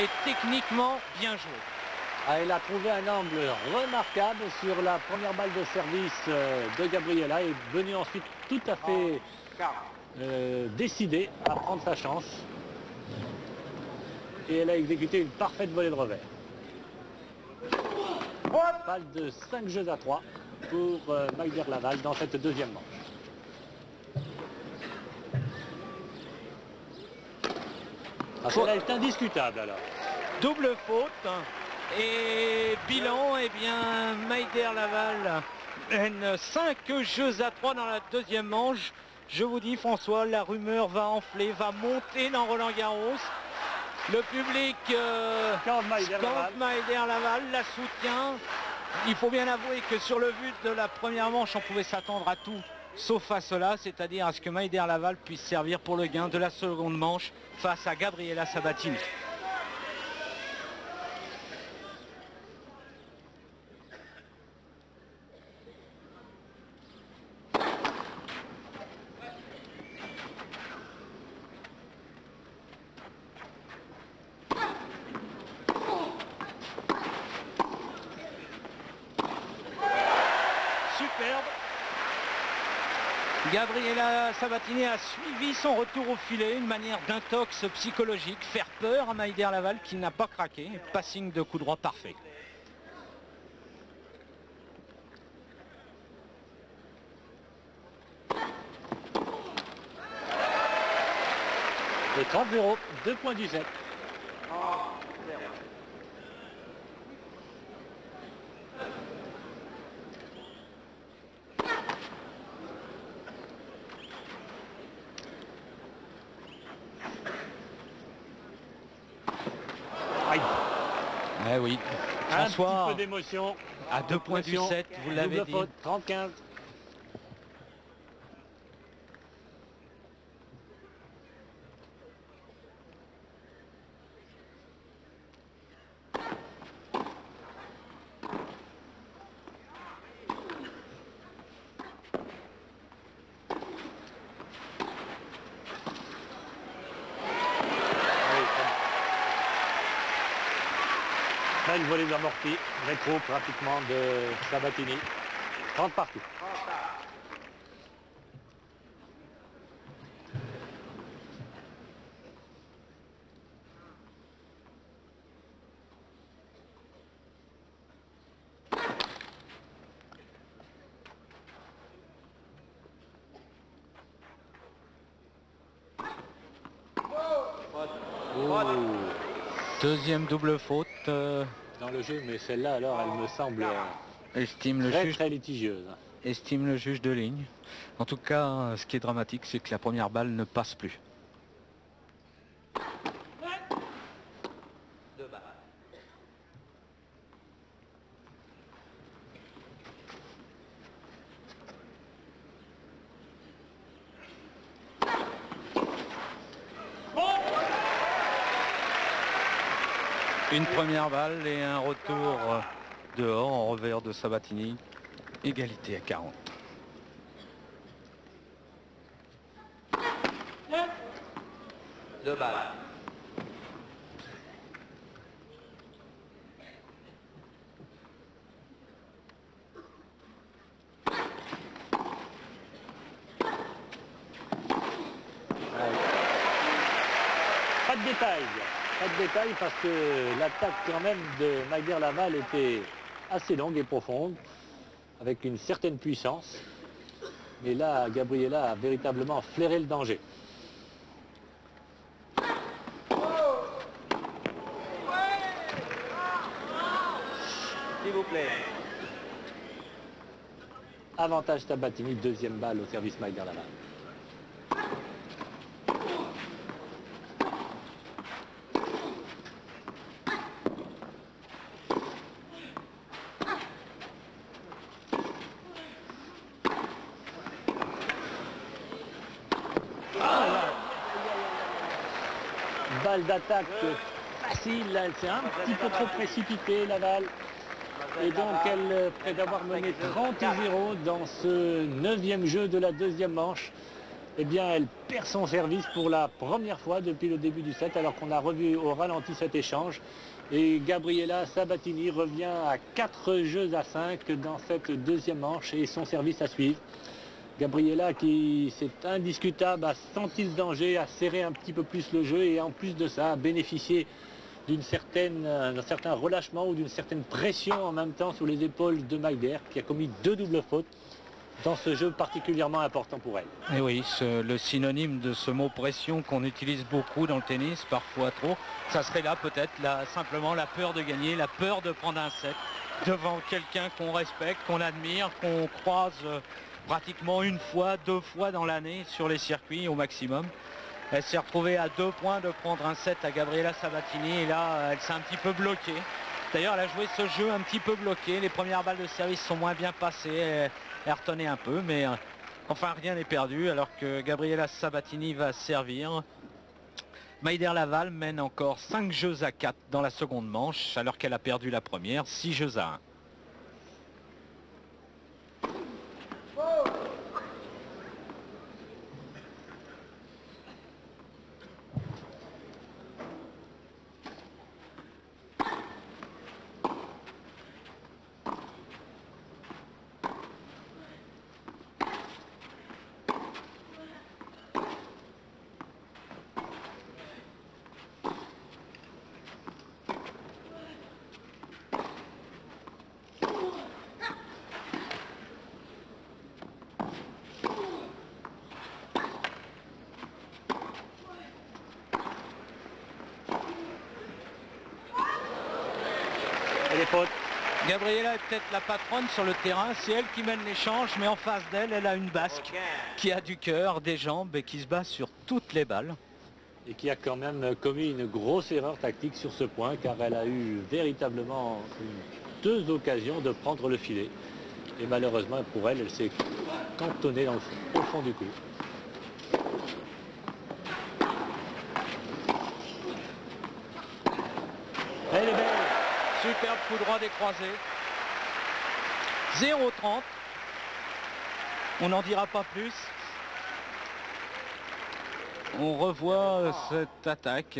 et techniquement bien joué. Ah, elle a trouvé un angle remarquable sur la première balle de service euh, de Gabriela et est venue ensuite tout à fait euh, décidée à prendre sa chance. Et elle a exécuté une parfaite volée de revers. Balle de 5 jeux à 3 pour euh, Magdier Laval dans cette deuxième manche. Ah, celle-là est indiscutable alors. Double faute. Et bilan, eh bien, Maïder Laval mène 5 jeux à 3 dans la deuxième manche. Je vous dis, François, la rumeur va enfler, va monter dans Roland Garros. Le public euh, Laval. Maïder Laval, la soutient. Il faut bien avouer que sur le but de la première manche, on pouvait s'attendre à tout, sauf à cela, c'est-à-dire à ce que Maïder Laval puisse servir pour le gain de la seconde manche face à Gabriela Sabatini. Superbe. Gabriela Sabatini a suivi son retour au filet, une manière d'intox psychologique, faire peur à Maïder Laval qui n'a pas craqué, passing de coup droit parfait. Et 30-0, 2 points du. Eh oui. François, Un petit peu d'émotion. À deux vous l'avez dit. 35 D'amorti, rétro pratiquement de Sabatini. 30 partout. Deuxième double faute, euh, dans le jeu, mais celle-là alors elle me semble euh, estime le très juge très litigieuse. estime le juge de ligne. En tout cas, euh, ce qui est dramatique, c'est que la première balle ne passe plus. Une première balle et un retour dehors en revers de Sabatini. Égalité à 40. Deux balles. Pas de détails, parce que l'attaque quand même de Maguire Laval était assez longue et profonde, avec une certaine puissance. Mais là, Gabriela a véritablement flairé le danger. S'il vous plaît. Avantage Tabatini, deuxième balle au service Maguire Laval. Balle d'attaque facile, là, elle s'est un petit peu trop précipitée, Laval. Et donc elle, euh, près d'avoir mené 30-0 dans ce neuvième jeu de la deuxième manche, eh bien, elle perd son service pour la première fois depuis le début du set, alors qu'on a revu au ralenti cet échange. Et Gabriela Sabatini revient à 4 jeux à 5 dans cette deuxième manche et son service à suivre. Gabriela qui, c'est indiscutable, a senti le danger, a serré un petit peu plus le jeu et en plus de ça a bénéficié d'un certain relâchement ou d'une certaine pression en même temps sur les épaules de Magder qui a commis deux doubles fautes dans ce jeu particulièrement important pour elle. Et oui, le synonyme de ce mot pression qu'on utilise beaucoup dans le tennis, parfois trop, ça serait là peut-être simplement la peur de gagner, la peur de prendre un set devant quelqu'un qu'on respecte, qu'on admire, qu'on croise euh, pratiquement une fois, deux fois dans l'année sur les circuits au maximum. Elle s'est retrouvée à deux points de prendre un set à Gabriela Sabatini et là elle s'est un petit peu bloquée. D'ailleurs elle a joué ce jeu un petit peu bloqué, les premières balles de service sont moins bien passées, elle, retenait un peu mais euh, enfin rien n'est perdu alors que Gabriela Sabatini va servir. Maïder Laval mène encore 5 jeux à 4 dans la seconde manche alors qu'elle a perdu la première, 6 jeux à 1. Gabriela est peut-être la patronne sur le terrain, c'est elle qui mène l'échange, mais en face d'elle, elle a une basque qui a du cœur, des jambes et qui se bat sur toutes les balles. Et qui a quand même commis une grosse erreur tactique sur ce point, car elle a eu véritablement deux occasions de prendre le filet. Et malheureusement pour elle, elle s'est cantonnée au fond du coup. Elle est belle Superbe droit des croisés. 0-30. On n'en dira pas plus. On revoit cette attaque.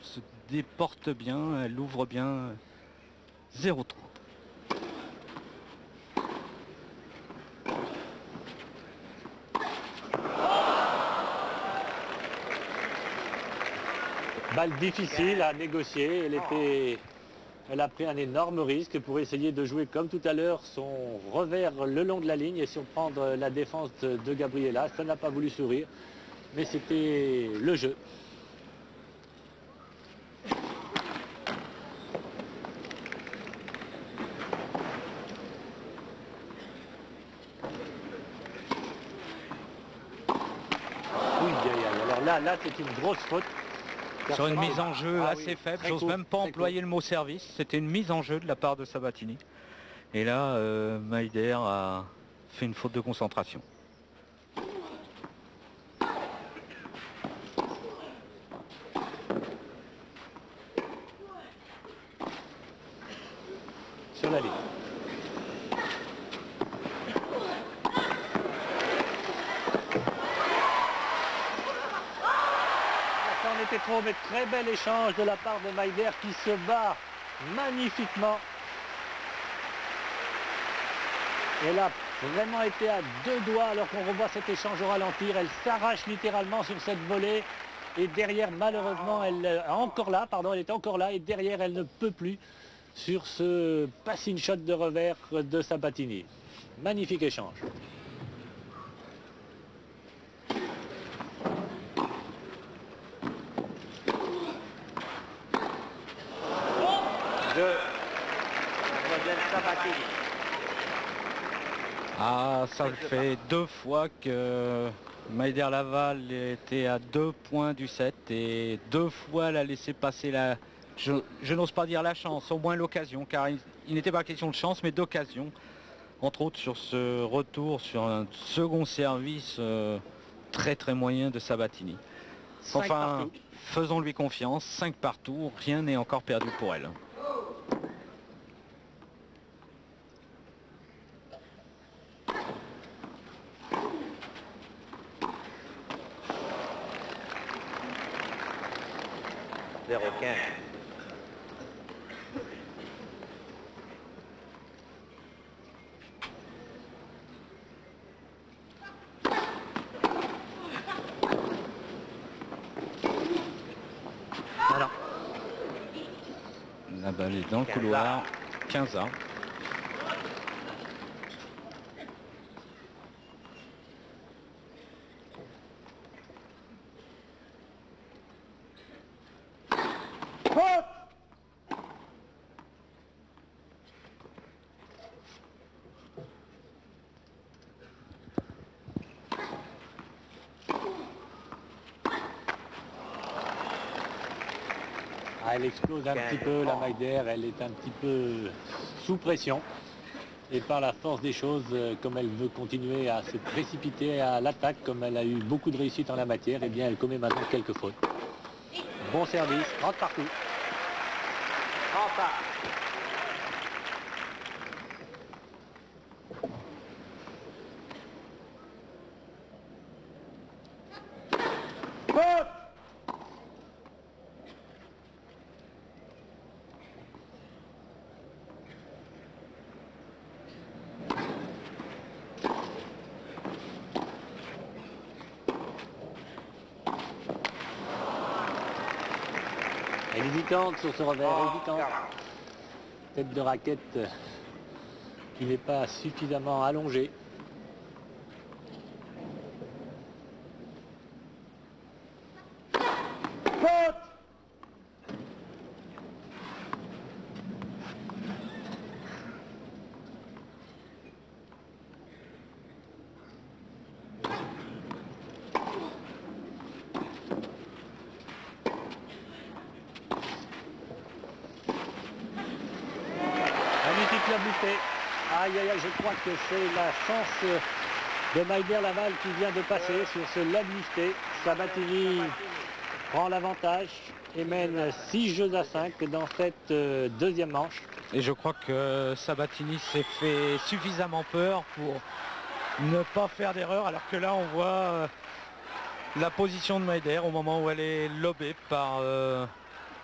Se déporte bien, elle ouvre bien. 0-30. Balle difficile à négocier. Elle était elle a pris un énorme risque pour essayer de jouer comme tout à l'heure son revers le long de la ligne et surprendre la défense de Gabriela. Ça n'a pas voulu sourire, mais c'était le jeu. Oui, alors là, là c'est une grosse faute. Sur une mise en jeu ah assez faible, j'ose même pas employer le mot service, c'était une mise en jeu de la part de Sabatini. Et là, euh, Maider a fait une faute de concentration. Sur la ligne. Trop, mais très bel échange de la part de Maïder qui se bat magnifiquement. Elle a vraiment été à deux doigts alors qu'on revoit cet échange au ralentir. Elle s'arrache littéralement sur cette volée. Et derrière, malheureusement, elle encore là, pardon, elle est encore là. Et derrière, elle ne peut plus sur ce passing shot de revers de Sabatini. Magnifique échange. Ah, ça fait deux fois que Maïder Laval était à deux points du 7 et deux fois elle a laissé passer la... Je, n'ose pas dire la chance, au moins l'occasion, car il, n'était pas question de chance, mais d'occasion. Entre autres sur ce retour, sur un second service euh, très très moyen de Sabatini. Enfin, faisons-lui confiance, 5 partout, rien n'est encore perdu pour elle. 15. Voilà. Balle est dans le couloir. 15 ans. Ah, elle explose un petit peu, la Maider, elle est un petit peu sous pression. Et par la force des choses, euh, comme elle veut continuer à se précipiter à l'attaque, comme elle a eu beaucoup de réussite en la matière, eh bien elle commet maintenant quelques fautes. Bon service, rentre partout. Elle est hésitante sur ce revers, hésitante. Tête de raquette qui n'est pas suffisamment allongée. Bouffée. Aïe aïe aïe, je crois que c'est la chance de Maïder Laval qui vient de passer sur ce lifté. Sabatini prend l'avantage et mène 6 jeux à 5 dans cette euh, deuxième manche. Et je crois que Sabatini s'est fait suffisamment peur pour ne pas faire d'erreur, alors que là on voit euh, la position de Maider au moment où elle est lobée par euh,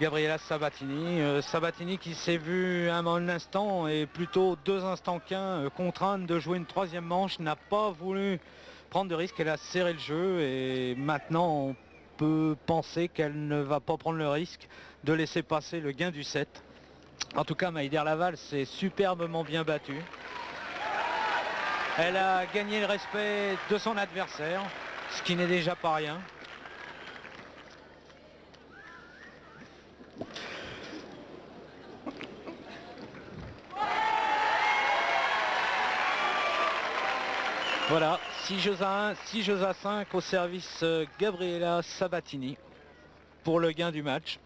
Gabriela Sabatini. Euh, Sabatini qui s'est vu un, instant et plutôt deux instants qu'un euh, contrainte de jouer une troisième manche, n'a pas voulu prendre de risque, elle a serré le jeu et maintenant on peut penser qu'elle ne va pas prendre le risque de laisser passer le gain du 7. En tout cas, Maïder Laval s'est superbement bien battu. Elle a gagné le respect de son adversaire, ce qui n'est déjà pas rien. Voilà, 6 jeux à 1, 6 jeux à 5 au service euh, Gabriela Sabatini pour le gain du match.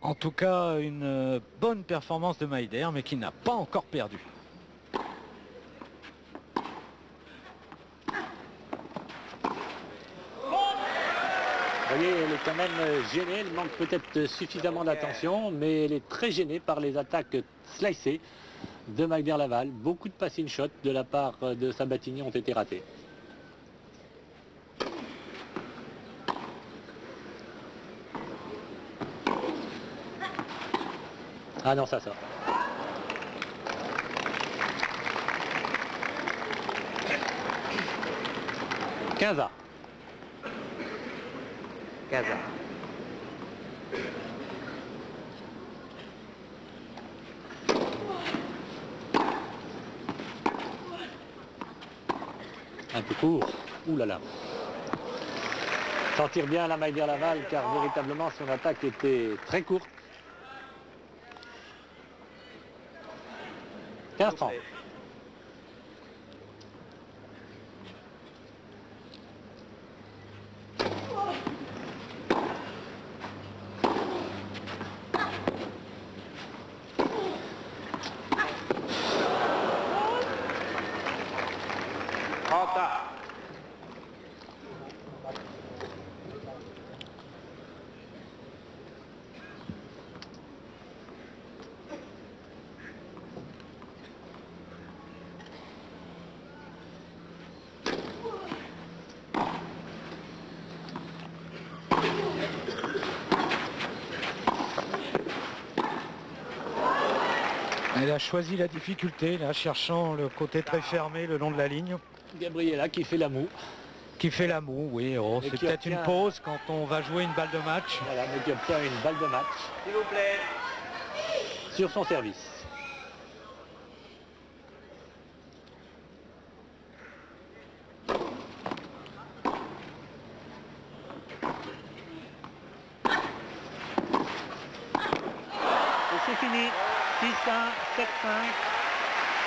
En tout cas, une euh, bonne performance de Maïder, mais qui n'a pas encore perdu. Vous voyez, elle est quand même euh, gênée, elle manque peut-être suffisamment d'attention, mais elle est très gênée par les attaques slicées de Magder Laval. Beaucoup de passing shots de la part euh, de Sabatini ont été ratés. Ah non, ça sort. Quinze ans. Un peu court. Ouh là là. Sentir bien la Maïder Laval car véritablement son attaque était très courte. 15 30. A choisi la difficulté, là, cherchant le côté très fermé le long de la ligne. Gabriela qui fait la moue. Qui fait la moue, oui. Oh, c'est peut-être une pause quand on va jouer une balle de match. Voilà, mais qui obtient une balle de match S'il vous plaît. sur son service. Et c'est fini. 6-1, 7-5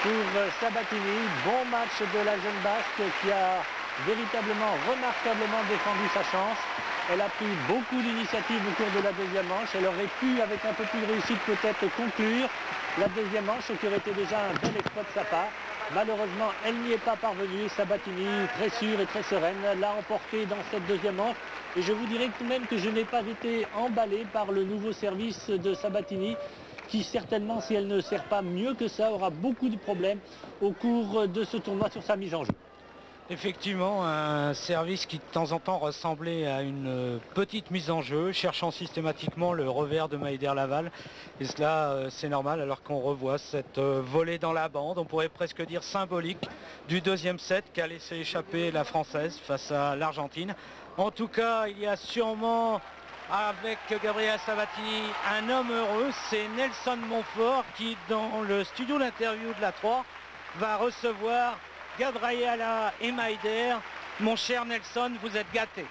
pour euh, Sabatini. Bon match de la jeune Basque qui a véritablement, remarquablement défendu sa chance. Elle a pris beaucoup d'initiatives au cours de la deuxième manche. Elle aurait pu, avec un peu plus de réussite, peut-être conclure la deuxième manche, ce qui aurait été déjà un bel exploit de sa part. Malheureusement, elle n'y est pas parvenue. Sabatini, très sûre et très sereine, l'a emporté dans cette deuxième manche. Et je vous dirais tout de même que je n'ai pas été emballé par le nouveau service de Sabatini, qui certainement, si elle ne sert pas mieux que ça, aura beaucoup de problèmes au cours de ce tournoi sur sa mise en jeu. Effectivement, un service qui de temps en temps ressemblait à une petite mise en jeu, cherchant systématiquement le revers de Maïder Laval. Et cela, euh, c'est normal, alors qu'on revoit cette euh, volée dans la bande, on pourrait presque dire symbolique, du deuxième set qu'a laissé échapper la Française face à l'Argentine. En tout cas, il y a sûrement avec Gabriela Sabatini un homme heureux, c'est Nelson Montfort qui, dans le studio d'interview de la 3, va recevoir Gabriela et Maïder. Mon cher Nelson, vous êtes gâté.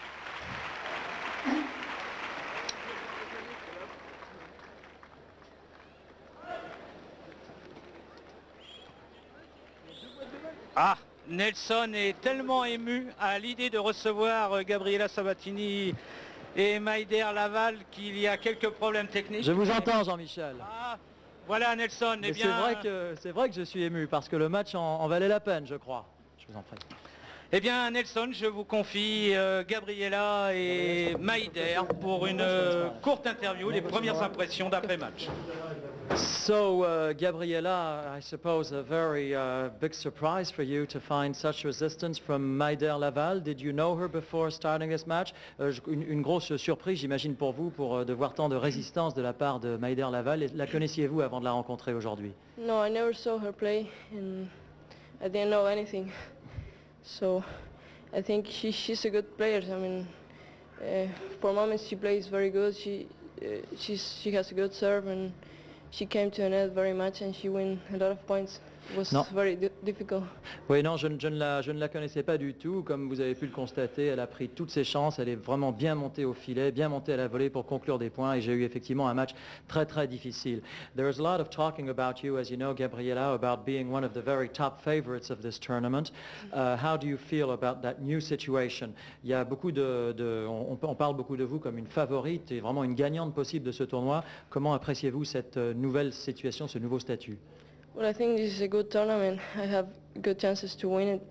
Ah, Nelson est tellement ému à l'idée de recevoir Gabriela Sabatini et Maïder Laval qu'il y a quelques problèmes techniques. Je vous entends Jean-Michel. Ah, voilà Nelson, eh c'est vrai que c'est vrai que je suis ému parce que le match en, en valait la peine, je crois. Je vous en prie. Eh bien, Nelson, je vous confie euh, Gabriela et Maïder pour une euh, courte interview, les premières impressions d'après-match. So, uh, Gabriela, I suppose a very uh, big surprise for you to find such resistance from Maïder Laval. Did you know her before starting this match? Euh, une, une grosse surprise, j'imagine, pour vous, pour euh, de voir tant de résistance de la part de Maïder Laval. La connaissiez-vous avant de la rencontrer aujourd'hui? No, I never saw her play and I didn't know anything. So I think she, she's a good player. I mean, uh, for moments she plays very good. She uh, she has a good serve and she came to the net very much and she win a lot of points. Was No. very di- difficult? Oui, non, je, ne- je ne la, je ne la connaissais pas du tout. Comme vous avez pu le constater, elle a pris toutes ses chances. Elle est vraiment bien montée au filet, bien montée à la volée pour conclure des points. Et j'ai eu effectivement un match très, très difficile. There's a lot of talking about you, as you know, Gabriela, about being one of the very top favorites of this tournament. Uh, how do you feel about that new situation? Il y a beaucoup de, de- on, on parle beaucoup de vous comme une favorite et vraiment une gagnante possible de ce tournoi. Comment appréciez-vous cette euh, nouvelle situation, ce nouveau statut? Well, I think this is a good tournament. I have good chances to win it.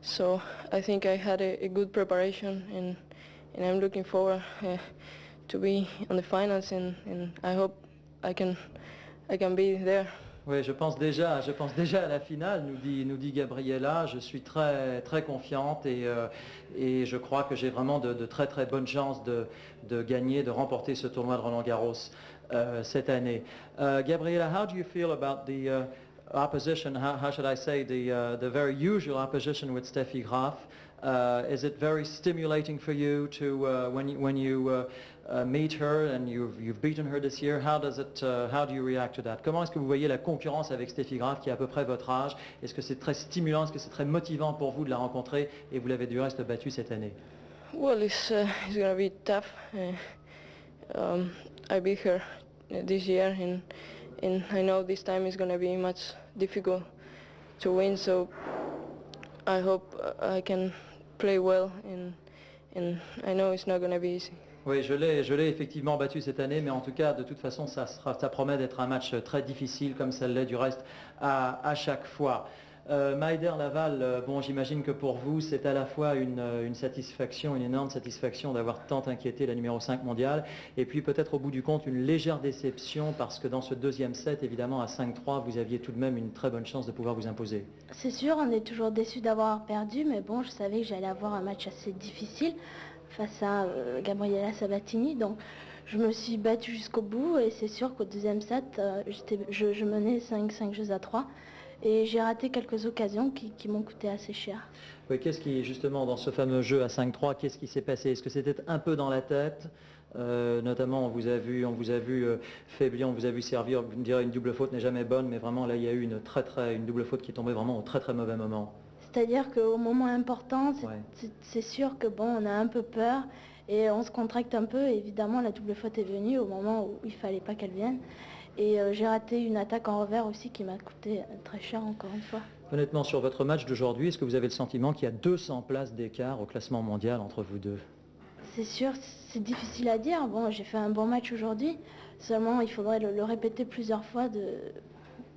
So I think I had a, a good preparation and, and I'm looking forward uh, to be on the finals and, and I hope I can, I can be there. Oui, je pense déjà, je pense déjà à la finale, nous dit, nous dit Gabriella. Je suis très, très confiante et, euh, je crois que j'ai vraiment de, très très bonnes chances de, gagner, de remporter ce tournoi de Roland Garros euh, cette année. Uh, Gabriella, how do you feel about the uh, opposition? How, how should I say the uh, the very usual opposition with Steffi Graf? Uh, is it very stimulating for you to uh, when you, when you uh, uh, meet her and you've, you've beaten her this year? How does it? Uh, how do you react to that? Comment est-ce que vous voyez la concurrence avec Steffi Graf qui a à peu près votre âge? Est-ce que c'est très stimulant? Est-ce que c'est très motivant pour vous de la rencontrer et vous l'avez du reste battue cette année? Well, it's, uh, it's gonna be tough. Uh, um, I beat her this year and, and I know this time is gonna be much difficult to win, so I hope uh, I can Oui, je l'ai, je l'ai effectivement battu cette année, mais en tout cas, de toute façon, ça, promet d'être un match très difficile, comme ça l'est du reste à chaque fois. Euh, Maïder Laval, euh, bon, j'imagine que pour vous, c'est à la fois une, euh, satisfaction, une énorme satisfaction d'avoir tant inquiété la numéro 5 mondiale, et puis peut-être au bout du compte une légère déception, parce que dans ce deuxième set, évidemment, à 5-3, vous aviez tout de même une très bonne chance de pouvoir vous imposer. C'est sûr, on est toujours déçu d'avoir perdu, mais bon, je savais que j'allais avoir un match assez difficile face à Gabriela Sabatini, donc je me suis battue jusqu'au bout et c'est sûr qu'au deuxième set, je, je menais 5, jeux à 3 et j'ai raté quelques occasions qui, qui m'ont coûté assez cher. Oui, qu'est-ce qui, justement, dans ce fameux jeu à 5-3, qu'est-ce qui s'est passé? Est-ce que c'était un peu dans la tête? Euh, notamment, on vous a vu, on vous a vu euh, faiblir, on vous a vu servir, on dirait une double faute n'est jamais bonne, mais vraiment là, il y a eu une très très, une double faute qui est tombée vraiment au très très mauvais moment. C'est-à-dire qu'au moment important, c'est Ouais. sûr que bon, on a un peu peur et on se contracte un peu. Évidemment, la double faute est venue au moment où il fallait pas qu'elle vienne. Et euh, j'ai raté une attaque en revers aussi qui m'a coûté euh, très cher encore une fois. Honnêtement, sur votre match d'aujourd'hui, est-ce que vous avez le sentiment qu'il y a 200 places d'écart au classement mondial entre vous deux? C'est sûr, c'est difficile à dire. Bon, j'ai fait un bon match aujourd'hui. Seulement, il faudrait le, le répéter plusieurs fois, de,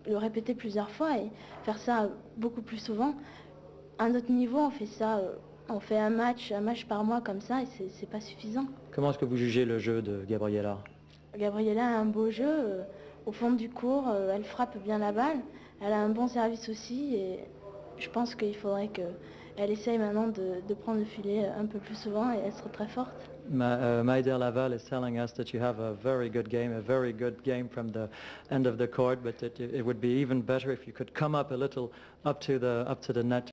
le répéter plusieurs fois et faire ça beaucoup plus souvent. À un autre niveau, on fait ça, euh, on fait un match, un match par mois comme ça et c'est- pas suffisant. Comment est-ce que vous jugez le jeu de Gabriela? Gabriella a un beau jeu. Au fond du cours, euh, elle frappe bien la balle. Elle a un bon service aussi et je pense qu'il faudrait qu'elle essaye maintenant de, de prendre le filet un peu plus souvent et être très forte. Ma, uh, Maïder Laval is telling us that you have a very good game, a very good game from the end of the court, but it it would be even better if you could come up a little up to the up to the net